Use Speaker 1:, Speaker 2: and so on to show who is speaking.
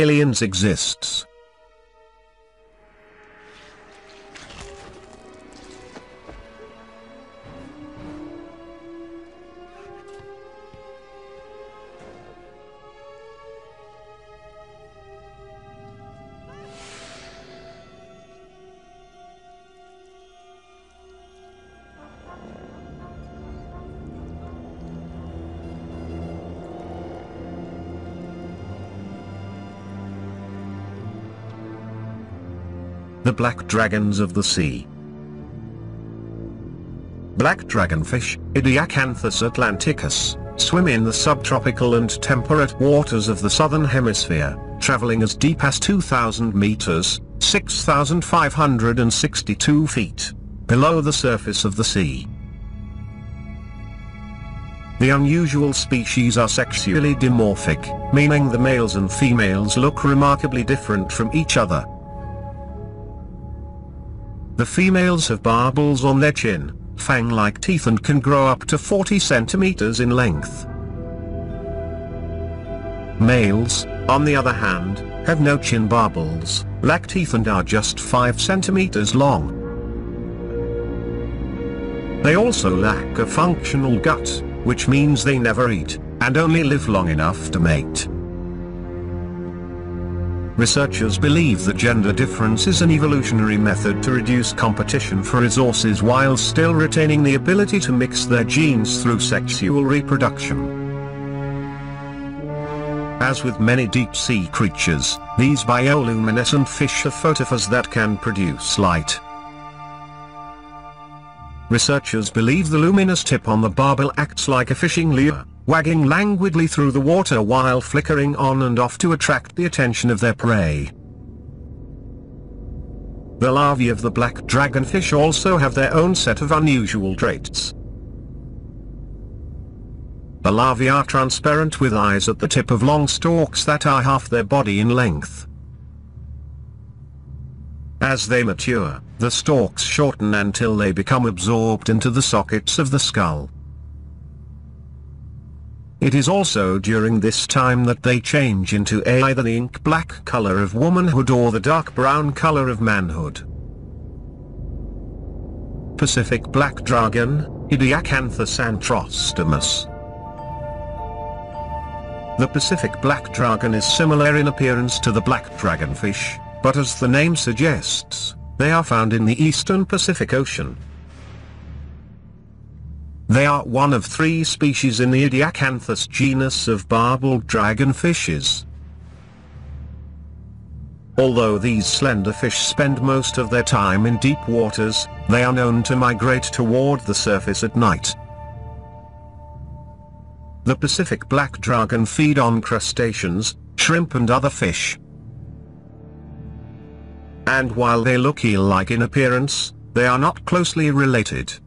Speaker 1: aliens exists. The black dragons of the sea. Black dragonfish, Idiacanthus atlanticus, swim in the subtropical and temperate waters of the southern hemisphere, traveling as deep as 2,000 meters, 6,562 feet, below the surface of the sea. The unusual species are sexually dimorphic, meaning the males and females look remarkably different from each other. The females have barbels on their chin, fang-like teeth and can grow up to 40 centimeters in length. Males, on the other hand, have no chin barbels, lack teeth and are just 5 centimeters long. They also lack a functional gut, which means they never eat, and only live long enough to mate. Researchers believe that gender difference is an evolutionary method to reduce competition for resources while still retaining the ability to mix their genes through sexual reproduction. As with many deep-sea creatures, these bioluminescent fish are photophores that can produce light. Researchers believe the luminous tip on the barbel acts like a fishing lure, wagging languidly through the water while flickering on and off to attract the attention of their prey. The larvae of the black dragonfish also have their own set of unusual traits. The larvae are transparent with eyes at the tip of long stalks that are half their body in length. As they mature, the stalks shorten until they become absorbed into the sockets of the skull. It is also during this time that they change into either the ink black color of womanhood or the dark brown color of manhood. Pacific black dragon, Idiacanthus antrostomus. The Pacific black dragon is similar in appearance to the black dragonfish, but as the name suggests, they are found in the eastern Pacific Ocean. They are one of three species in the Idiacanthus genus of barbel dragonfishes. Although these slender fish spend most of their time in deep waters, they are known to migrate toward the surface at night. The Pacific black dragon feed on crustaceans, shrimp and other fish. And while they look eel-like in appearance, they are not closely related.